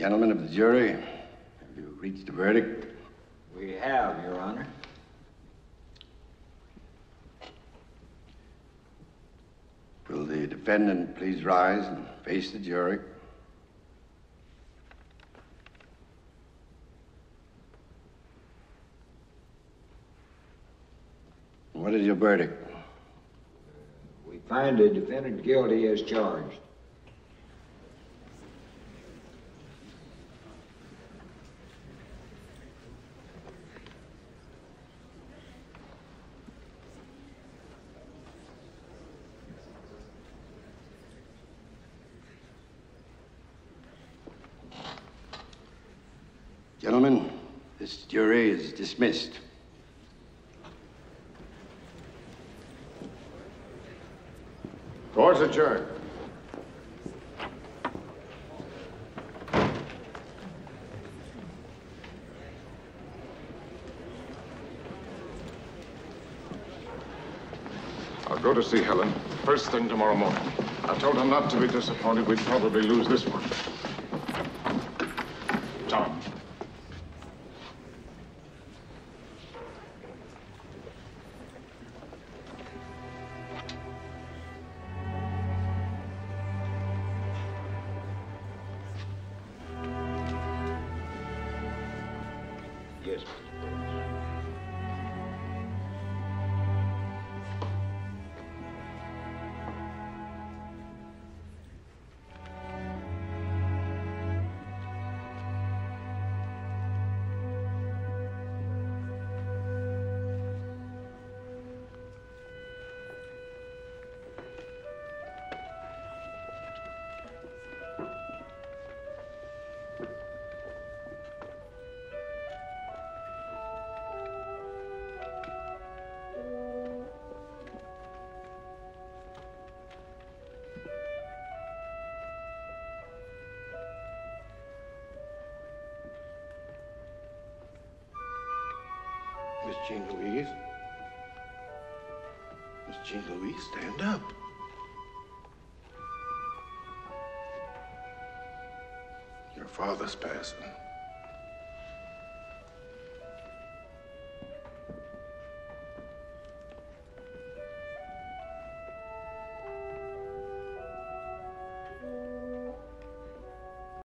Gentlemen of the jury, have you reached a verdict? We have, Your Honor. Will the defendant please rise and face the jury? What is your verdict? We find the defendant guilty as charged. Gentlemen, this jury is dismissed. Court's adjourned. I'll go to see Helen first thing tomorrow morning. I told her not to be disappointed. We'd probably lose this one. Tom. Así es. Miss Jean Louise? Miss Jean Louise, stand up. Your father's passing.